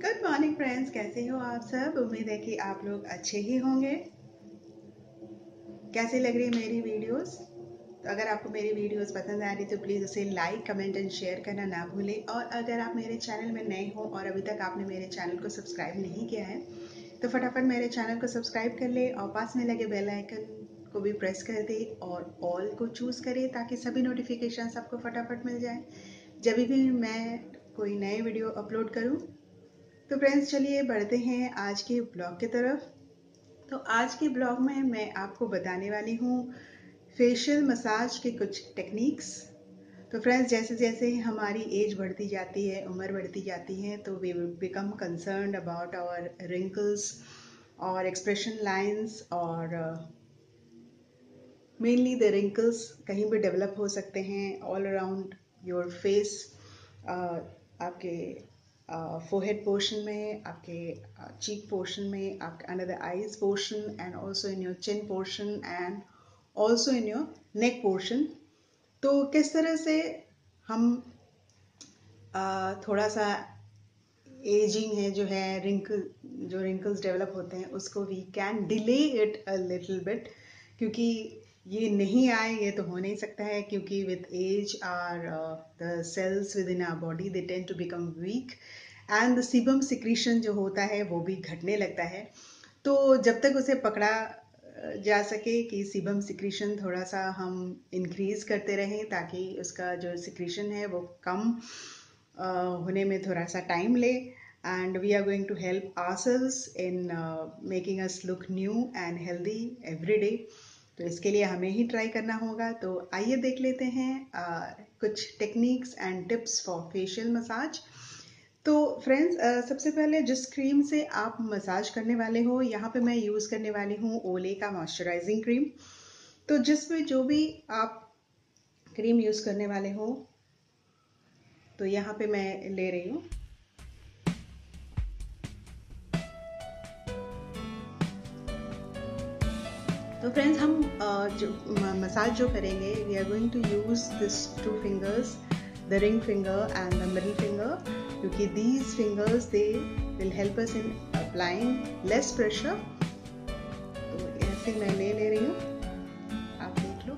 Good morning friends कैसे हो आप सब? उम्मीद है कि आप लोग अच्छे ही होंगे। कैसे लग रही मेरी वीडियोस? तो अगर आपको मेरी वीडियोस पसंद आ रही तो प्लीज़ उसे लाइक, कमेंट एंड शेयर करना ना भूलें। और अगर आप मेरे चैनल में नए हो और अभी तक आपने मेरे चैनल को सब्सक्राइब नहीं किया है तो फटाफट मेरे चैनल को सब्सक्राइब कर ले और पास में लगे बेल आइकन को भी प्रेस कर दे और ऑल को चूज़ करें ताकि सभी नोटिफिकेशन आपको फटाफट मिल जाए। जब भी मैं कोई नए वीडियो अपलोड करूँ तो फ्रेंड्स चलिए बढ़ते हैं आज के ब्लॉग की तरफ़। तो आज के ब्लॉग में मैं आपको बताने वाली हूँ फेशियल मसाज के कुछ टेक्निक्स तो फ्रेंड्स जैसे जैसे हमारी एज बढ़ती जाती है, उम्र बढ़ती जाती है तो we become concern about our wrinkles और एक्सप्रेशन लाइंस और मेनली द रिंकल्स कहीं भी डेवलप हो सकते हैं ऑल अराउंड योर फेस आपके फोरहेड पोर्शन में, आपके चीक पोर्शन में आपके under the eyes portion and also in your chin portion and also in your neck portion तो किस तरह से हम थोड़ा सा एजिंग है, जो है रिंकल जो रिंकल्स डेवलप होते हैं, उसको we can delay it a little bit क्योंकि ये नहीं आए ये तो हो नहीं सकता है क्योंकि with age are the cells within our body they tend to become weak and the sebum secretion जो होता है वो भी घटने लगता है। तो जब तक उसे पकड़ा जा सके कि सीबम सिक्रीशन थोड़ा सा हम इंक्रीज करते रहें ताकि उसका जो सिक्रीशन है वो कम uh, होने में थोड़ा सा टाइम ले। And we are going to help ourselves in making us look new and healthy every day तो इसके लिए हमें ही ट्राई करना होगा। तो आइए देख लेते हैं uh, कुछ techniques and tips for facial massage तो फ्रेंड्स सबसे पहले जिस क्रीम से आप मसाज करने वाले हो यहाँ पे मैं यूज़ करने वाली हूँ ओले का मॉइस्चराइजिंग क्रीम तो जिसमें जो भी आप क्रीम यूज़ करने वाले हो तो यहाँ पे मैं ले रही हूँ। तो फ्रेंड्स हम जो मसाज जो करेंगे we are going to use this two fingers the ring finger and the middle finger क्योंकि these fingers they will help us in applying less pressure तो ऐसे मैं ले ले रही हूँ। आप देख लो।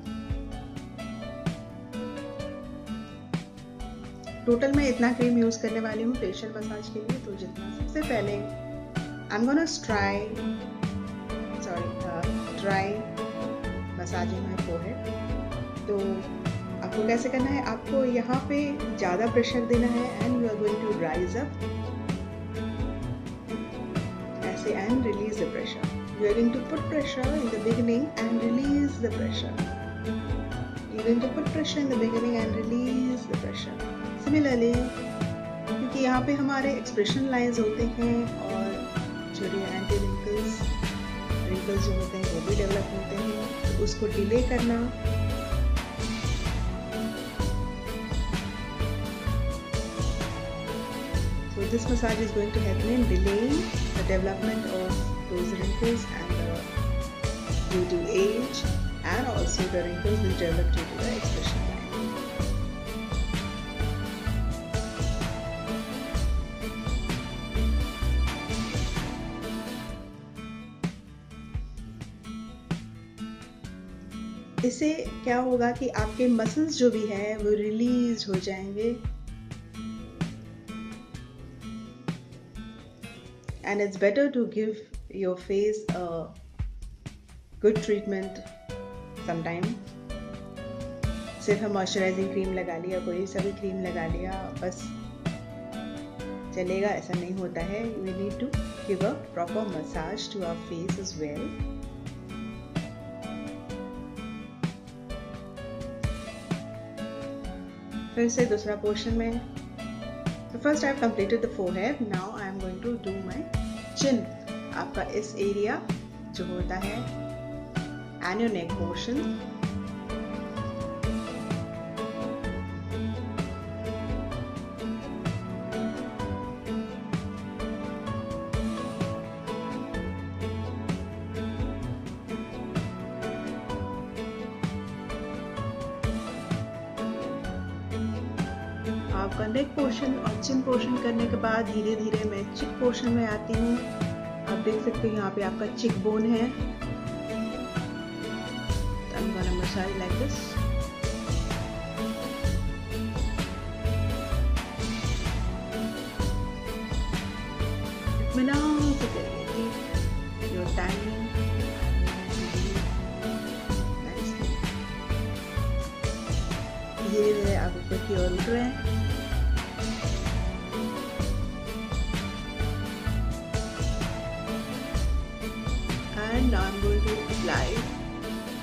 टोटल मैं इतना क्रीम यूज़ करने वाली हूँ फेशियल मसाज के लिए तो जितना सबसे पहले I am gonna try dry massaging my forehead तो आपको कैसे करना है? आपको यहाँ पे ज़्यादा प्रेशर देना है and you are going to rise up ऐसे and release the pressure you are going to put pressure in the beginning and release the pressure you going to put pressure in the beginning and release the pressure similarly क्योंकि यहाँ पे हमारे expression lines होते हैं और जो anti wrinkles जो होते हैं वो भी डेवलप होते हैं तो उसको डिले करना So this massage is going to help in delaying the development of those wrinkles and the, due to age and also the wrinkles which develop due to the expression इससे क्या होगा कि आपके मसल्स जो भी हैं, वो रिलीज़ हो जाएँगे। And it's better to give your face a good treatment sometime सिर्फ़ हम मॉइस्चराइजिंग क्रीम लगा लिया, कोई सा भी क्रीम लगा लिया, बस। चलेगा, ऐसा नहीं होता है। We need to give a proper massage to our face is well फिर से दूसरा पोर्शन में। तो first I completed the forehead now I am going to do my chin आपका इस एरिया जो होता है एंड नेक पोर्शन आपका नेक पोर्शन और चिन पोर्शन करने के बाद धीरे धीरे मैं चिक पोर्शन में आती हूँ। आप देख सकते हो यहाँ पे आपका चिक बोन है। मसाज लाइक आप ऊपर की ओर उठ रहे हैं and now I'm going to apply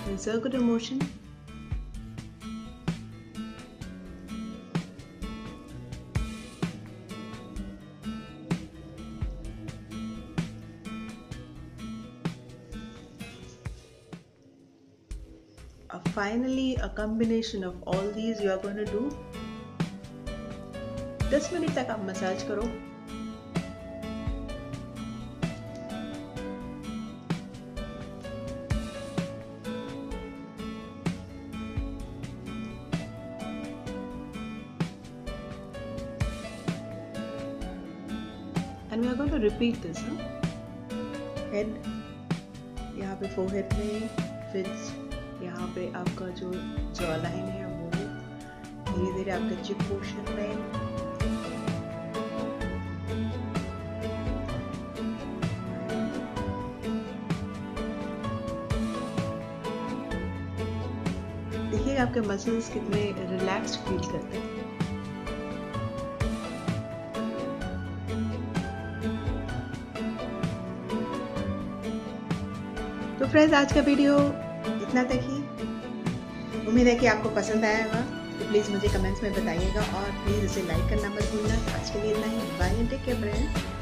in circular motion uh, finally a combination of all these you are going to do 10 minute तक आप मसाज करो We are going to repeat this huh? head यहाँ पे forehead में फिर यहाँ पे आपका जो जॉ लाइन है वो धीरे धीरे आपका चिप पोर्शन में देखिए आपके मसल्स कितने रिलैक्स फील करते हैं तो फ्रेंड्स आज का वीडियो इतना तक ही। उम्मीद है कि आपको पसंद आया होगा। तो प्लीज़ मुझे कमेंट्स में बताइएगा और प्लीज़ उसे लाइक करना मत भूलना। आज के लिए इतना ही। Bye take care friends